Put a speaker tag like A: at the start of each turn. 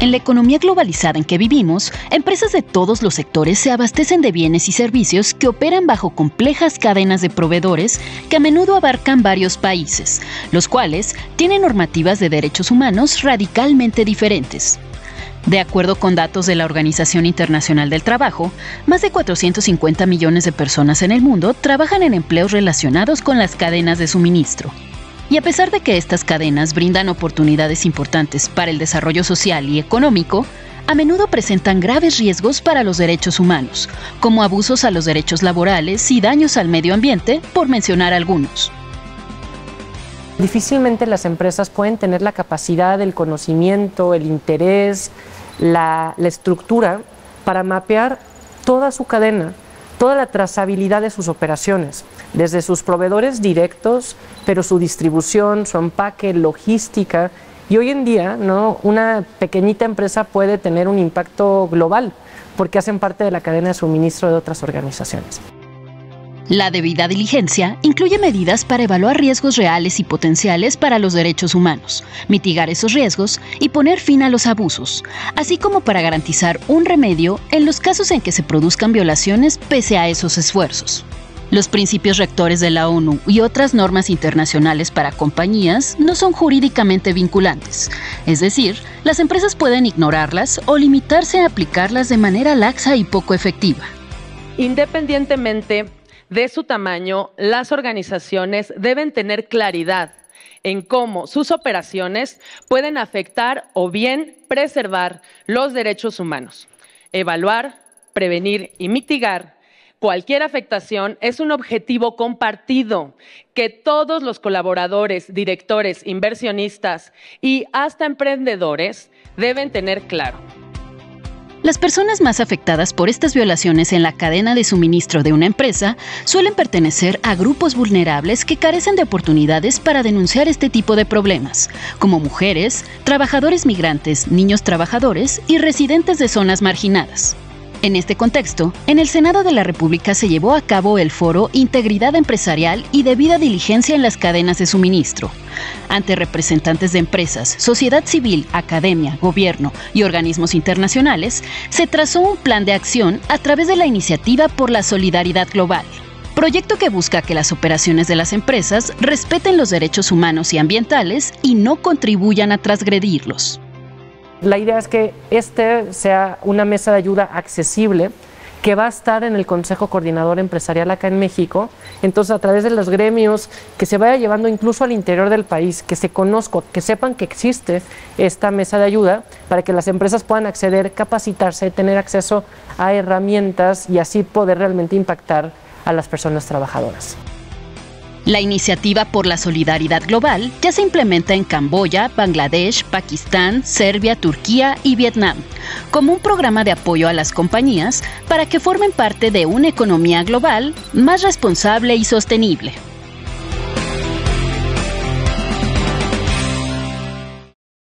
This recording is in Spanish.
A: En la economía globalizada en que vivimos, empresas de todos los sectores se abastecen de bienes y servicios que operan bajo complejas cadenas de proveedores que a menudo abarcan varios países, los cuales tienen normativas de derechos humanos radicalmente diferentes. De acuerdo con datos de la Organización Internacional del Trabajo, más de 450 millones de personas en el mundo trabajan en empleos relacionados con las cadenas de suministro. Y a pesar de que estas cadenas brindan oportunidades importantes para el desarrollo social y económico, a menudo presentan graves riesgos para los derechos humanos, como abusos a los derechos laborales y daños al medio ambiente, por mencionar algunos.
B: Difícilmente las empresas pueden tener la capacidad, el conocimiento, el interés, la, estructura para mapear toda su cadena toda la trazabilidad de sus operaciones, desde sus proveedores directos, pero su distribución, su empaque, logística. Y hoy en día, ¿no? una pequeñita empresa puede tener un impacto global porque hacen parte de la cadena de suministro de otras organizaciones.
A: La debida diligencia incluye medidas para evaluar riesgos reales y potenciales para los derechos humanos, mitigar esos riesgos y poner fin a los abusos, así como para garantizar un remedio en los casos en que se produzcan violaciones pese a esos esfuerzos. Los principios rectores de la ONU y otras normas internacionales para compañías no son jurídicamente vinculantes, es decir, las empresas pueden ignorarlas o limitarse a aplicarlas de manera laxa y poco efectiva.
C: Independientemente de su tamaño, las organizaciones deben tener claridad en cómo sus operaciones pueden afectar o bien preservar los derechos humanos. Evaluar, prevenir y mitigar cualquier afectación es un objetivo compartido que todos los colaboradores, directores, inversionistas y hasta emprendedores deben tener claro.
A: Las personas más afectadas por estas violaciones en la cadena de suministro de una empresa suelen pertenecer a grupos vulnerables que carecen de oportunidades para denunciar este tipo de problemas, como mujeres, trabajadores migrantes, niños trabajadores y residentes de zonas marginadas. En este contexto, en el Senado de la República se llevó a cabo el foro Integridad Empresarial y Debida Diligencia en las Cadenas de Suministro. Ante representantes de empresas, sociedad civil, academia, gobierno y organismos internacionales, se trazó un plan de acción a través de la Iniciativa por la Solidaridad Global proyecto que busca que las operaciones de las empresas respeten los derechos humanos y ambientales y no contribuyan a transgredirlos.
B: La idea es que este sea una mesa de ayuda accesible que va a estar en el Consejo Coordinador Empresarial acá en México. Entonces, a través de los gremios, que se vaya llevando incluso al interior del país, que se conozca, que sepan que existe esta mesa de ayuda para que las empresas puedan acceder, capacitarse, tener acceso a herramientas y así poder realmente impactar a las personas trabajadoras.
A: La iniciativa por la solidaridad global ya se implementa en Camboya, Bangladesh, Pakistán, Serbia, Turquía y Vietnam, como un programa de apoyo a las compañías para que formen parte de una economía global más responsable y sostenible.